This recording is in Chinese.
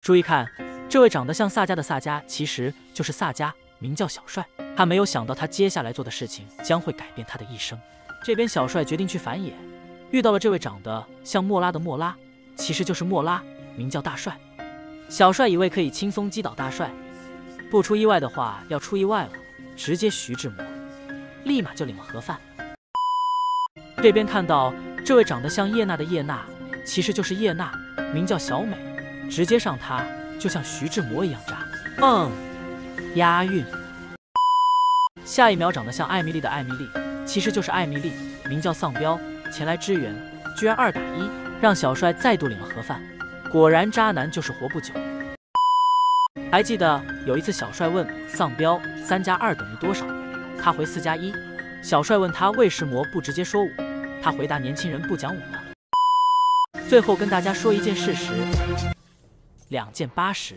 注意看，这位长得像萨迦的萨迦，其实就是萨迦，名叫小帅。他没有想到，他接下来做的事情将会改变他的一生。这边小帅决定去反野，遇到了这位长得像莫拉的莫拉，其实就是莫拉，名叫大帅。小帅以为可以轻松击倒大帅，不出意外的话要出意外了，直接徐志摩立马就领了盒饭。这边看到这位长得像叶娜的叶娜，其实就是叶娜，名叫小美，直接上他就像徐志摩一样渣，嗯，押韵。下一秒长得像艾米丽的艾米丽，其实就是艾米丽，名叫丧彪，前来支援，居然二打一，让小帅再度领了盒饭。果然渣男就是活不久。还记得有一次小帅问丧彪三加二等于多少，他回四加一。小帅问他为什么不直接说五，他回答年轻人不讲武的。最后跟大家说一件事实，两件八十。